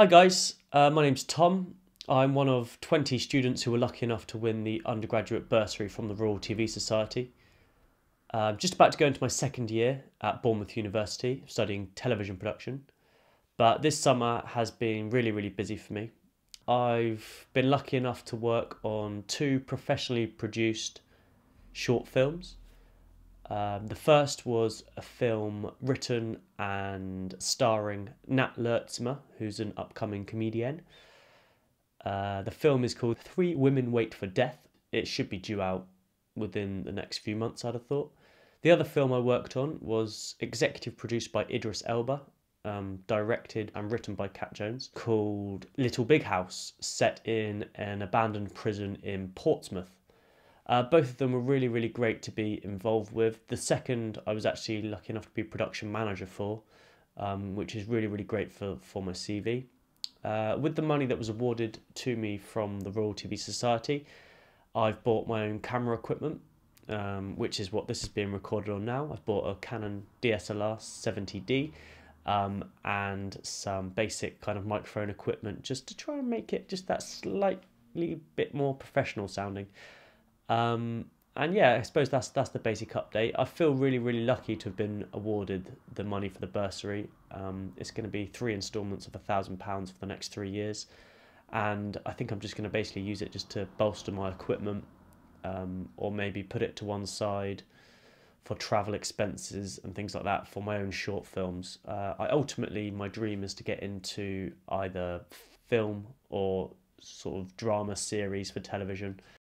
Hi guys, uh, my name's Tom. I'm one of 20 students who were lucky enough to win the undergraduate bursary from the Royal TV Society. I'm just about to go into my second year at Bournemouth University studying television production, but this summer has been really, really busy for me. I've been lucky enough to work on two professionally produced short films. Um, the first was a film written and starring Nat Luurtsema, who's an upcoming comedian. Uh, the film is called Three Women Wait for Death. It should be due out within the next few months, I'd have thought. The other film I worked on was executive produced by Idris Elba, um, directed and written by Cat Jones, called Little Big House, set in an abandoned prison in Portsmouth. Uh, both of them were really, really great to be involved with. The second, I was actually lucky enough to be production manager for, um, which is really, really great for, for my CV. Uh, with the money that was awarded to me from the Royal TV Society, I've bought my own camera equipment, um, which is what this is being recorded on now. I've bought a Canon DSLR 70D um, and some basic kind of microphone equipment just to try and make it just that slightly bit more professional sounding. Um, and yeah, I suppose that's that's the basic update. I feel really really lucky to have been awarded the money for the bursary. Um, it's going to be three instalments of a thousand pounds for the next three years, and I think I'm just going to basically use it just to bolster my equipment, um, or maybe put it to one side for travel expenses and things like that for my own short films. Uh, I ultimately my dream is to get into either film or sort of drama series for television.